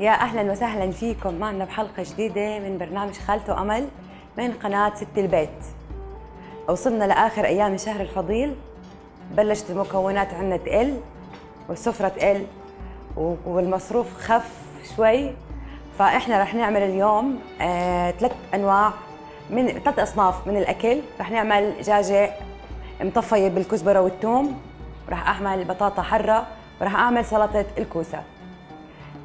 يا أهلا وسهلا فيكم. معنا بحلقة جديدة من برنامج خالته أمل من قناة ست البيت. وصلنا لآخر أيام الشهر الفضيل. بلشت المكونات عندنا تقل والسفره تقل والمصروف خف شوي. فإحنا رح نعمل اليوم آه ثلاث أنواع من ثلاث أصناف من الأكل. رح نعمل دجاجه مطفية بالكزبرة والثوم. رح أعمل بطاطا حرة. ورح أعمل سلطة الكوسة. آه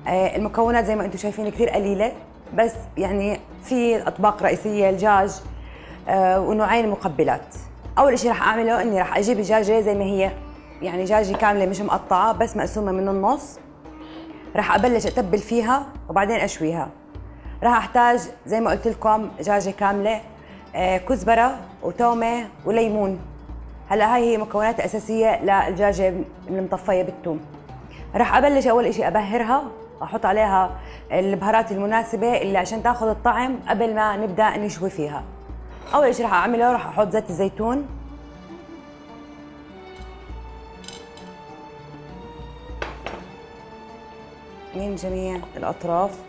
المكونات زي ما أنتم شايفين كثير قليلة بس يعني في أطباق رئيسية الدجاج آه ونوعين مقبلات. أول شيء رح أعمله إني رح أجيب الدجاجه زي ما هي يعني دجاجة كاملة مش مقطعة بس مقسومة من النص. رح أبلش أتبل فيها وبعدين أشويها. رح أحتاج زي ما قلت لكم دجاجة كاملة آه كزبرة وتومة وليمون. هلا هاي هي مكونات أساسية للدجاجة المطفيه بالثوم. رح أبلش أول شيء أبهرها. أحط عليها البهارات المناسبة اللي عشان تاخذ الطعم قبل ما نبدأ نشوي فيها. أول شيء رح أعمله رح أحط زيت الزيتون. من جميع الأطراف.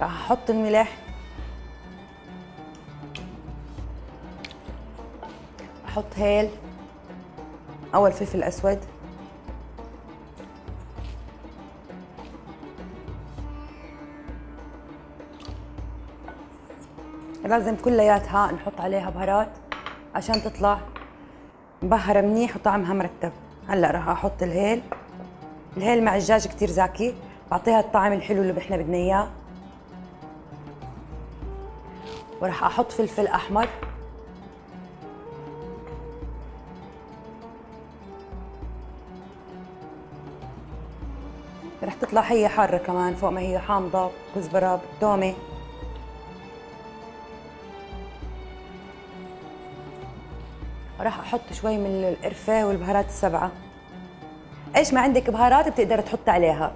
رح أحط الملح. أحط هيل. أول فلفل أسود. لازم كلياتها نحط عليها بهارات عشان تطلع مبهرة منيح وطعمها مرتب. هلأ راح أحط الهيل. الهيل مع الدجاج كثير زاكي. بعطيها الطعم الحلو اللي إحنا بدنا إياه. وراح أحط فلفل أحمر. رح تطلع هي حارة كمان فوق ما هي حامضة كزبرة تومة راح أحط شوي من القرفة والبهارات السبعة. إيش ما عندك بهارات بتقدر تحط عليها.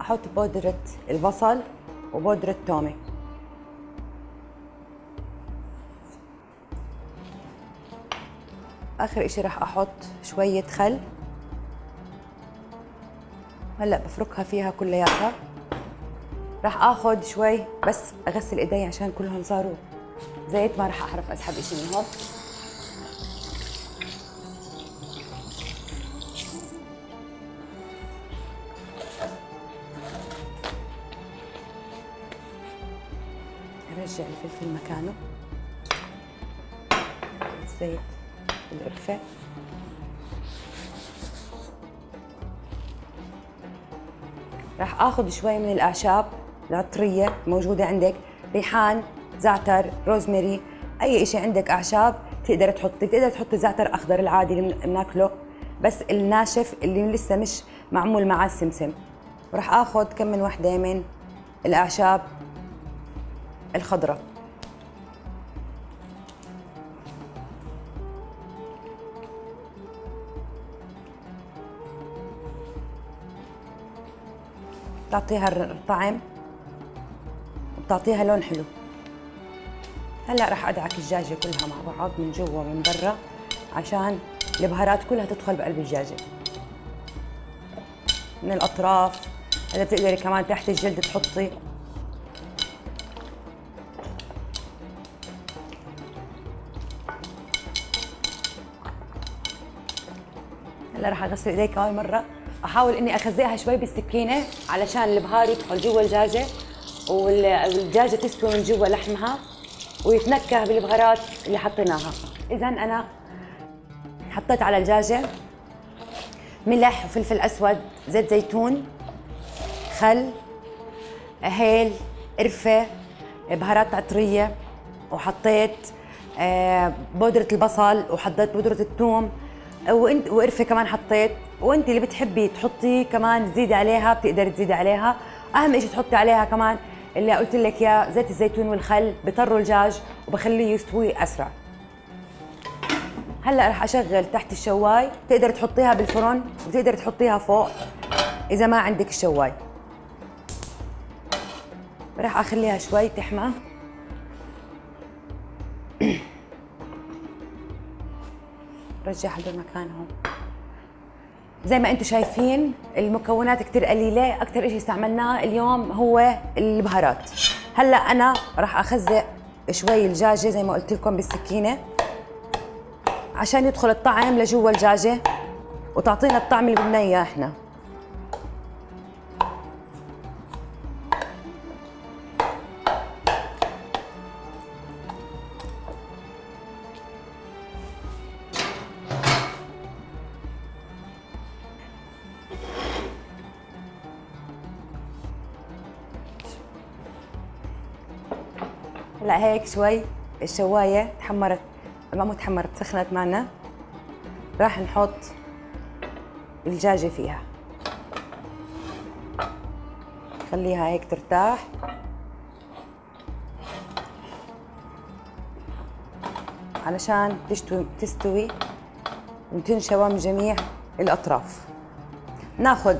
أحط بودرة البصل وبودرة تومه آخر إشي راح أحط شوية خل. هلا بفركها فيها كلياتها. راح آخذ شوي بس أغسل إيدي عشان كلهم صاروا زيت. ما راح أعرف أسحب إشي منهم ارجع الفلفل مكانه. الزيت القرفة. راح آخذ شوي من الأعشاب العطرية موجودة عندك ريحان زعتر روزماري أي شيء عندك أعشاب تقدر تحطي تقدر تحطي زعتر أخضر العادي اللي بناكله بس الناشف اللي لسه مش معمول معاه السمسم. وراح آخذ كم من وحدة من الأعشاب الخضراء. بتعطيها الطعم وبتعطيها لون حلو. هلأ رح ادعك الدجاجه كلها مع بعض من جوا ومن برا عشان البهارات كلها تدخل بقلب الدجاجه من الأطراف اذا بتقدري كمان تحت الجلد تحطي هلأ رح أغسل إيدي كمان مرة. أحاول إني اخزقها شوي بالسكينة علشان البهار يدخل جوا الدجاجه والدجاجه تستوي من جوا لحمها ويتنكه بالبهارات اللي حطيناها. اذا أنا حطيت على الدجاجه ملح وفلفل أسود زيت زيتون خل هيل قرفة بهارات عطرية وحطيت آه، بودرة البصل وحطيت بودرة الثوم وقرفة كمان حطيت. وانت اللي بتحبي تحطي كمان تزيدي عليها بتقدري تزيدي عليها. أهم شيء تحطي عليها كمان اللي قلت لك يا زيت الزيتون والخل بطروا الدجاج وبخليه يستوي أسرع. هلأ رح أشغل تحت الشواي بتقدري تحطيها بالفرن وبتقدري تحطيها فوق إذا ما عندك الشواي. راح أخليها شوي تحمى. رجعها هون زي ما أنتم شايفين المكونات كتير قليلة. أكتر إشي استعملناه اليوم هو البهارات. هلأ أنا راح أخزق شوي الدجاجة زي ما قلت لكم بالسكينة عشان يدخل الطعم لجوا الدجاجة وتعطينا الطعم اللي بدنا إياه إحنا. هلا هيك شوي الشواية تحمرت ما مو تحمرت سخنت معنا. راح نحط الدجاجة فيها. خليها هيك ترتاح. علشان تستوي تستوي وتنشوى من جميع الأطراف. ناخذ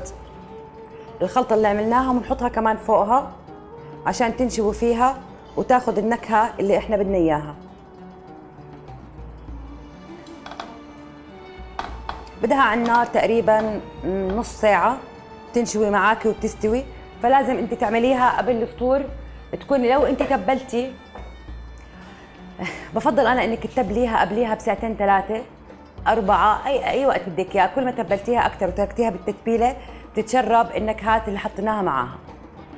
الخلطة اللي عملناها ونحطها كمان فوقها عشان تنشوي فيها. وتاخذ النكهة اللي إحنا بدنا إياها. بدها على النار تقريبا نص ساعة تنشوي معك وتستوي فلازم أنت تعمليها قبل الفطور. تكوني لو أنت تبلتي بفضل أنا إنك تتبليها قبليها بساعتين ثلاثة أربعة أي أي وقت بدك إياه كل ما تبلتيها أكثر وتركتيها بالتتبيلة بتتشرب النكهات اللي حطيناها معاها.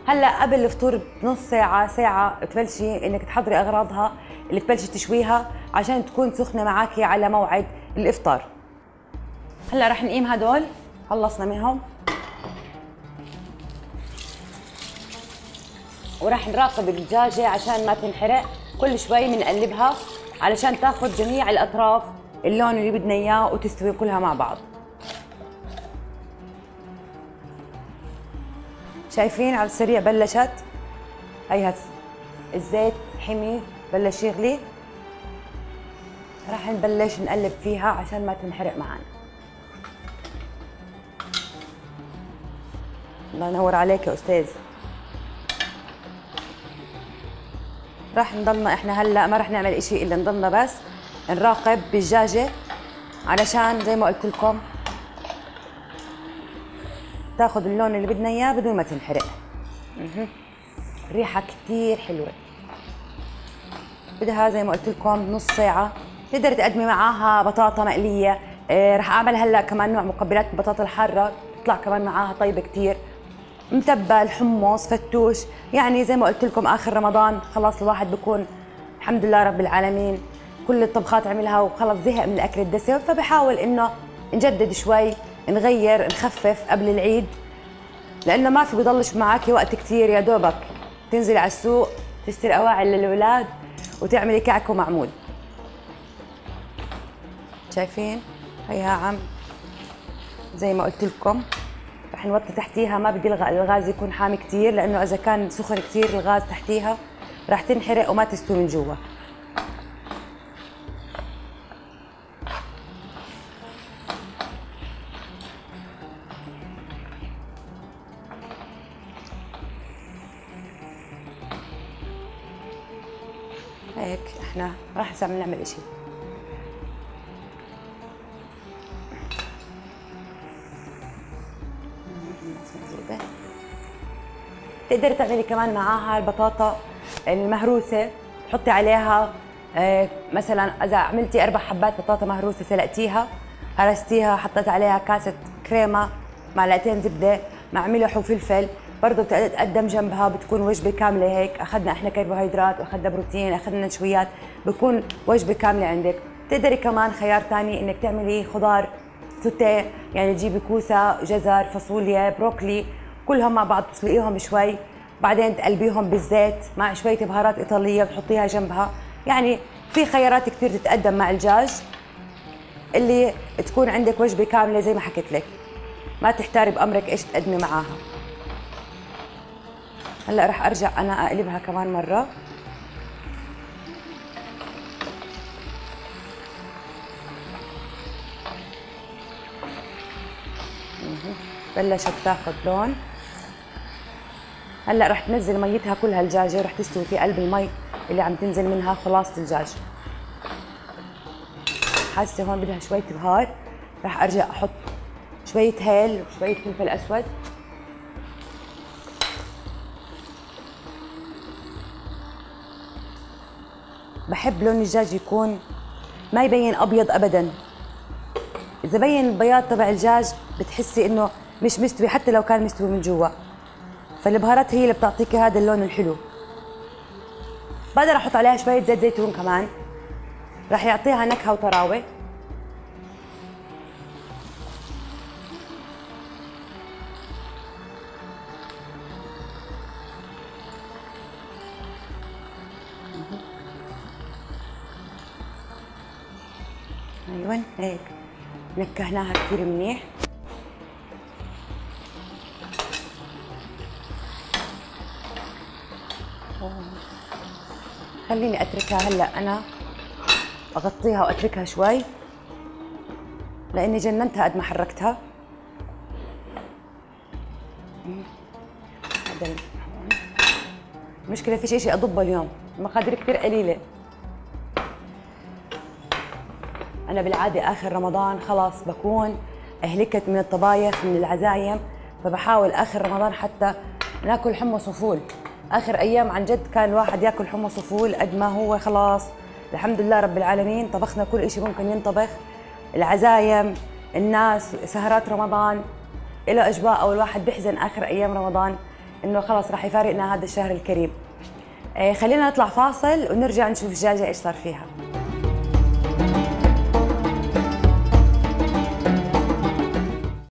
هلا قبل الفطور بنص ساعة ساعة تبلشي إنك تحضري أغراضها اللي تبلشي تشويها عشان تكون سخنة معاكي على موعد الإفطار. هلا رح نقيم هدول خلصنا منهم. ورح نراقب الدجاجة عشان ما تنحرق كل شوي بنقلبها علشان تاخذ جميع الأطراف اللون اللي بدنا إياه وتستوي كلها مع بعض. شايفين على السريع بلشت. هي الزيت حمي بلش يغلي. راح نبلش نقلب فيها عشان ما تنحرق معنا الله ينور عليك يا أستاذ. راح نضلنا إحنا هلأ ما راح نعمل إشي إلا نضلنا بس نراقب بالدجاجه علشان زي ما قلت لكم تاخذ اللون اللي بدنا إياه بدون ما تنحرق. ريحة كثير حلوة. بدها زي ما قلت لكم نص ساعة. تقدر تقدمي معاها بطاطا مقلية. إيه رح أعمل هلأ كمان نوع مقبلات البطاطا الحارة. بتطلع كمان معاها طيبة كثير متبل حمص فتوش. يعني زي ما قلت لكم آخر رمضان خلاص الواحد بكون الحمد لله رب العالمين. كل الطبخات عملها وخلص زهق من الأكل الدسم. فبحاول إنه نجدد شوي. نغير نخفف قبل العيد لأنه ما في بضلش معك وقت كثير يا دوبك. تنزلي على السوق تشتري أواعي للأولاد وتعملي كعك ومعمول. شايفين؟ هيها عم. زي ما قلت لكم رح نوطي تحتيها. ما بدي الغاز يكون حامي كثير لأنه إذا كان سخن كثير الغاز تحتيها رح تنحرق وما تستوي من جوا. هيك إحنا راح هسه نعمل إشي. تقدري تعملي كمان معاها البطاطا المهروسة تحطي عليها آه، مثلا إذا عملتي أربع حبات بطاطا مهروسة سلقتيها هرستيها حطيت عليها كاسة كريمة معلقتين زبدة مع ملح وفلفل برضه بتقدم جنبها بتكون وجبة كاملة هيك. أخذنا إحنا كربوهيدرات وأخذنا بروتين أخذنا نشويات بكون وجبة كاملة عندك. تقدري كمان خيار ثاني إنك تعملي خضار سوتيه يعني تجيبي كوسة جزر فاصوليا بروكلي كلهم مع بعض تسلقيهم شوي. بعدين تقلبيهم بالزيت مع شوية بهارات إيطالية وتحطيها جنبها. يعني في خيارات كثير تتقدم مع الدجاج اللي تكون عندك وجبة كاملة زي ما حكيت لك. ما تحتاري بأمرك إيش تقدمي معاها. هلا رح ارجع أنا اقلبها كمان مرة. بلشت تاخذ لون. هلا رح تنزل ميتها كلها الدجاجه ورح تستوي في قلب المي اللي عم تنزل منها خلاصه الدجاج حاسة هون بدها شوية بهار. راح ارجع أحط شوية هيل وشوية فلفل اسود. بحب لون الدجاج يكون ما يبين أبيض ابدا. إذا بين البياض تبع الدجاج بتحسي إنه مش مستوي حتى لو كان مستوي من جوا. فالبهارات هي اللي بتعطيكي هذا اللون الحلو. بقدر أحط عليها شوية زيت زيتون كمان. راح يعطيها نكهة وطراوة. أيوه. هيك نكهناها كثير منيح. خليني أتركها هلأ. أنا أغطيها وأتركها شوي. لأني جننتها قد ما حركتها. هذا المشكلة في شيء أضبه اليوم. المقادير كثير قليلة. أنا بالعادة آخر رمضان خلاص بكون أهلكت من الطبايخ من العزايم فبحاول آخر رمضان حتى ناكل حمص وفول. آخر أيام عن جد كان الواحد ياكل حمص وفول قد ما هو خلاص. الحمد لله رب العالمين طبخنا كل شيء ممكن ينطبخ. العزايم الناس سهرات رمضان. له أجواء أو الواحد بيحزن آخر أيام رمضان إنه خلاص راح يفارقنا هذا الشهر الكريم. آه، خلينا نطلع فاصل ونرجع نشوف الدجاجة إيش صار فيها.